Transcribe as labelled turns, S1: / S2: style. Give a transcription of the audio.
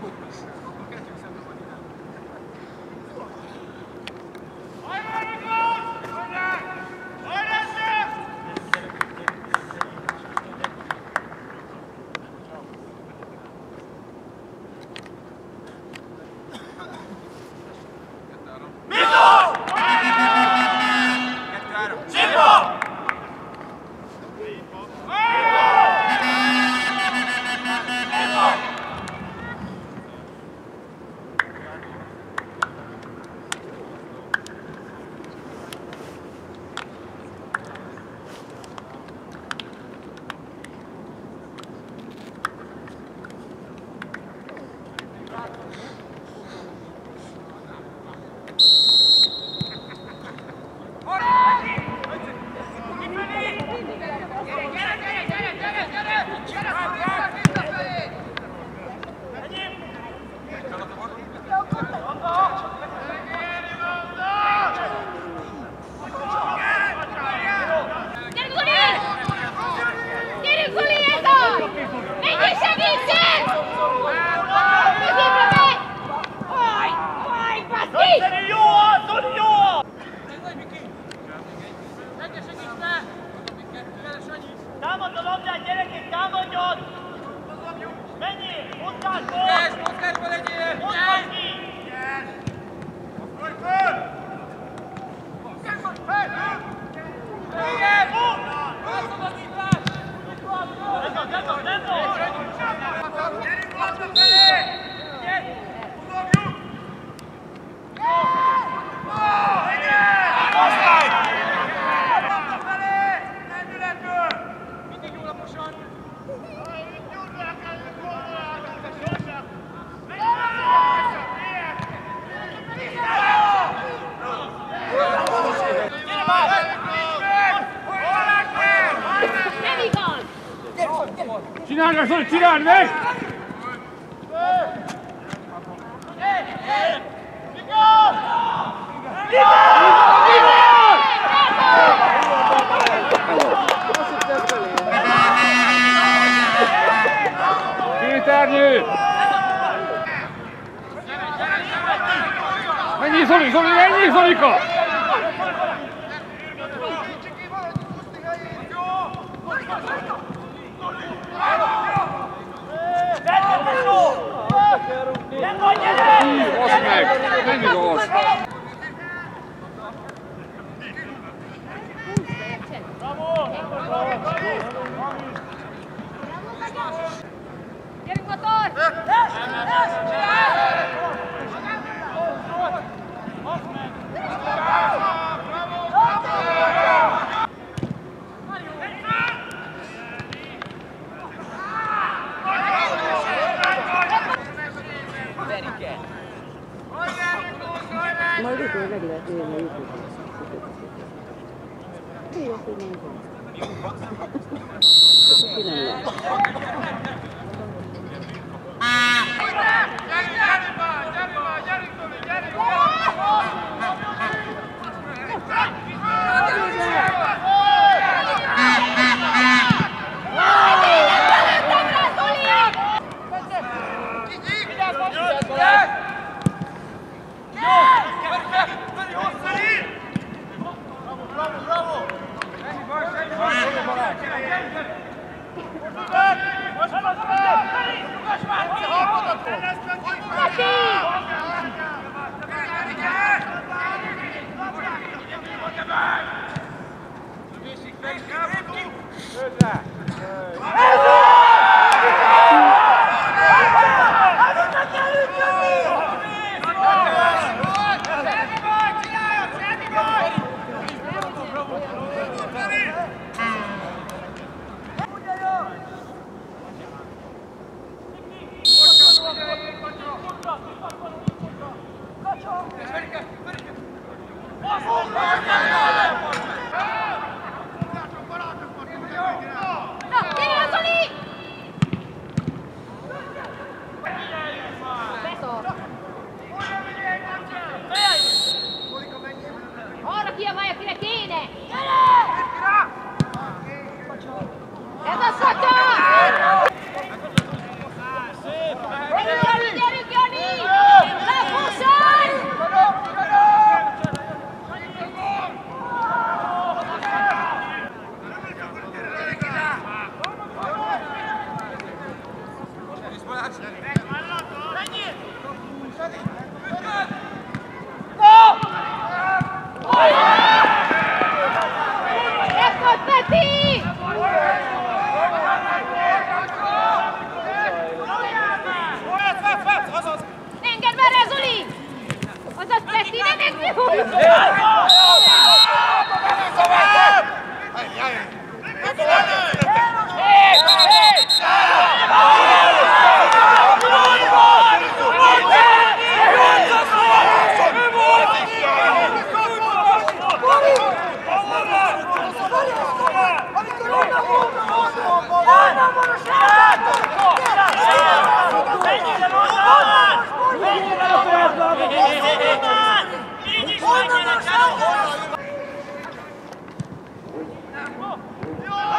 S1: 思います。A
S2: labdát, gyerekek, támadjon! Menjél, mozgásból!
S3: Mozgásba legyél!
S2: Mozgás ki!
S3: Igen!
S4: Csináld meg, Zoli, csináld meg! Kéternyő! Mennyi Zoli, Zoli, mennyi Zolika! Basz meg! Mennyi gól?
S1: Gyerünk, motor!
S5: 好きなんだ。Hey! Szabad, Peti! Engedd már, Zoli! Azaz,
S1: Peti, ne nézd,
S2: Come
S3: on.